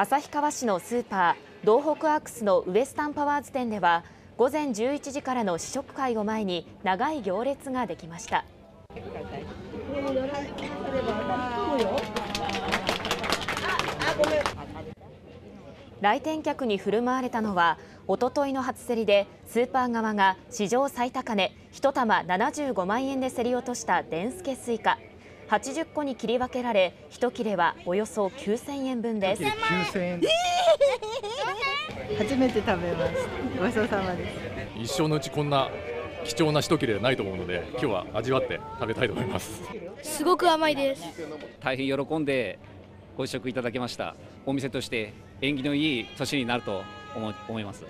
旭川市のスーパー東北アークスのウエスタンパワーズ店では午前11時からの試食会を前に長い行列ができました。来店客に振る舞われたのはおとといの初競りでスーパー側が史上最高値1玉75万円で競り落としたデンスケスイカ。80個に切り分けられ1切れはおよそ9000円分です。9000円。初めて食べますごちそうさまです。一生のうちこんな貴重な一切れはないと思うので今日は味わって食べたいと思います。すごく甘いです大変喜んでご試食いただきましたお店として縁起のいい年になると思思います